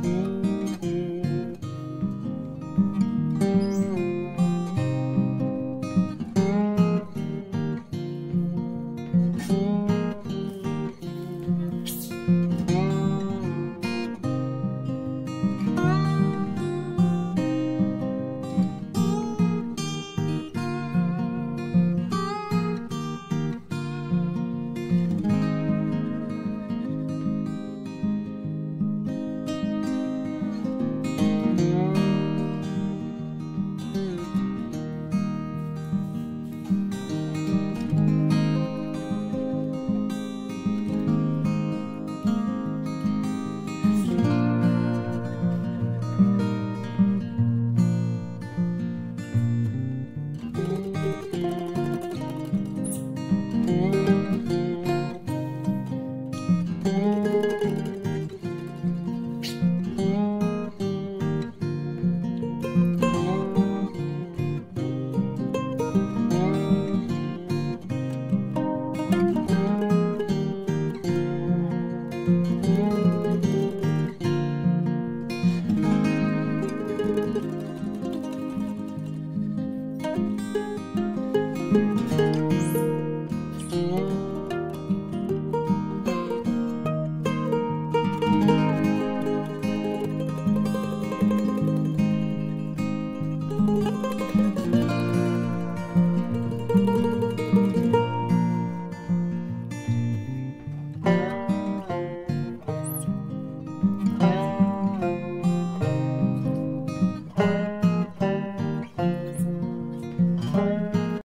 Ooh.